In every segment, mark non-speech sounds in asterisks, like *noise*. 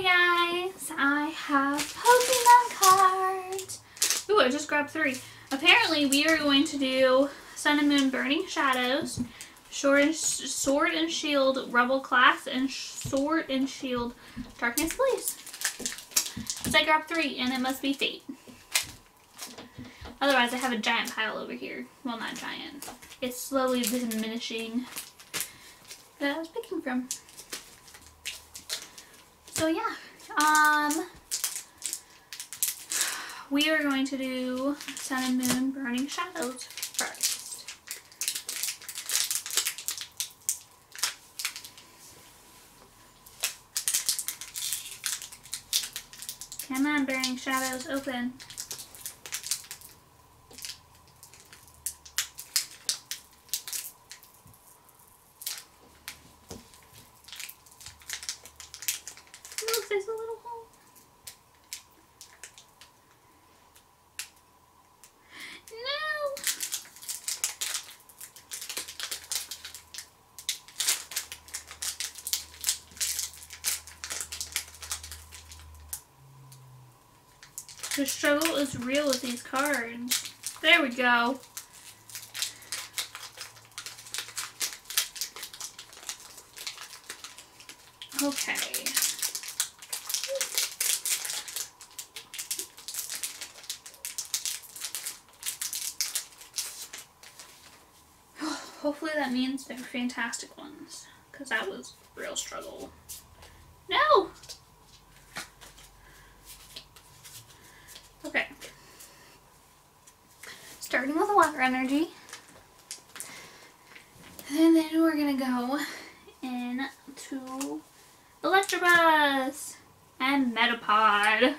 Hey guys, I have Pokemon cards. Ooh, I just grabbed three. Apparently, we are going to do Sun and Moon Burning Shadows, Sword and, Sword and Shield Rebel Clash, and Sword and Shield Darkness Blaze. So I grabbed three, and it must be Fate. Otherwise, I have a giant pile over here. Well, not giant. It's slowly diminishing that I was picking from. So yeah, um, we are going to do Sun and Moon Burning Shadows first. Come on, Burning Shadows, open. The struggle is real with these cards. There we go. Okay. *sighs* Hopefully that means they're fantastic ones. Because that was real struggle. No! Okay. Starting with the water energy. And then we're going to go into Electabuzz and Metapod.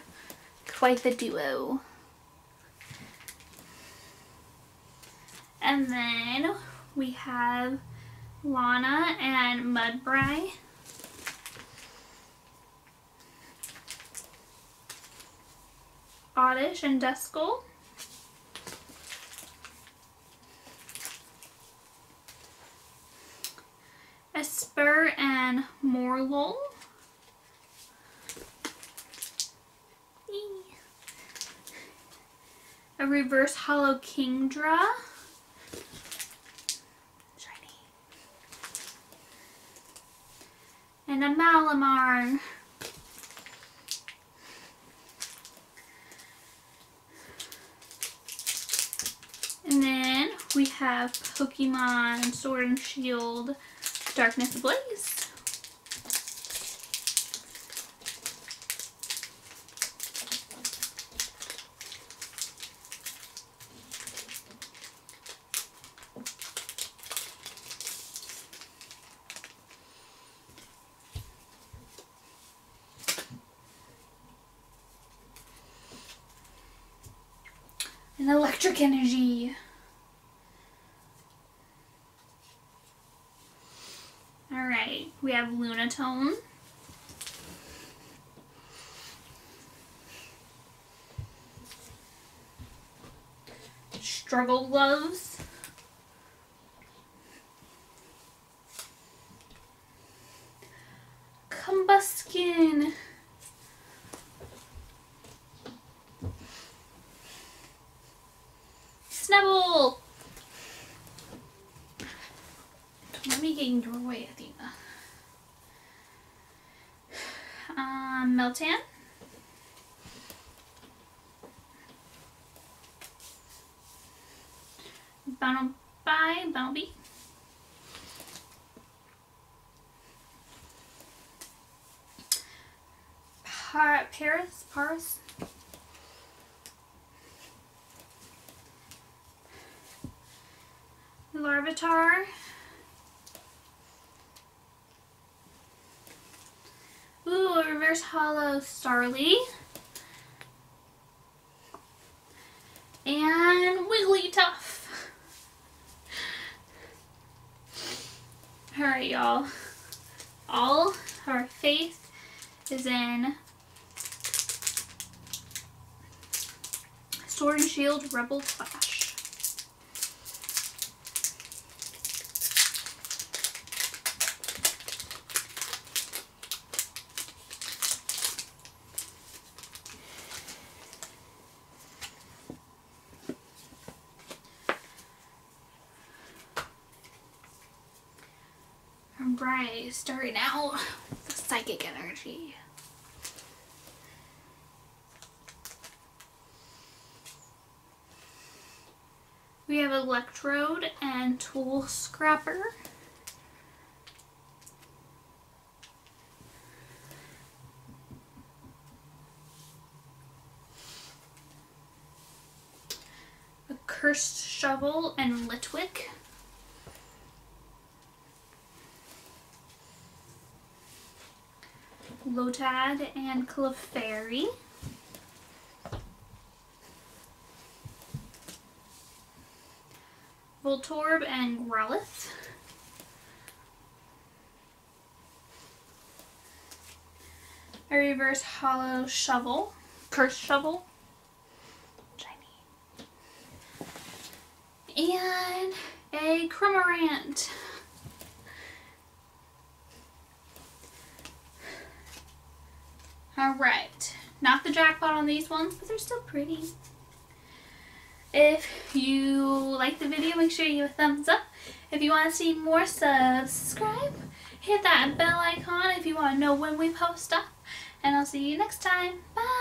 Quite the duo. And then we have Lana and Mudbray. Oddish and Duskull. And Morelull. A reverse holo Kingdra. Shiny. And a Malamar. And then we have Pokemon Sword and Shield Darkness Ablaze. And electric energy. Alright, we have Lunatone. Struggle Gloves. Combusken. Snubbull. Let me get in your way, Athena. Meltan. Bumblebee, Bumblebee. Par Paris, Paris. Larvitar. Holo Starly. And Wigglytuff. Alright, y'all. All our faith is in Sword and Shield Rebel Clash. Alright, starting out *laughs* the psychic energy. We have electrode and tool scrapper. A cursed shovel and Litwick. Lotad and Clefairy. Voltorb and Growlithe. A reverse holo shovel. Curse shovel. And a Cramorant. Alright, not the jackpot on these ones, but they're still pretty. If you like the video, make sure you give a thumbs up. If you want to see more, subscribe. Hit that bell icon if you want to know when we post stuff. And I'll see you next time. Bye!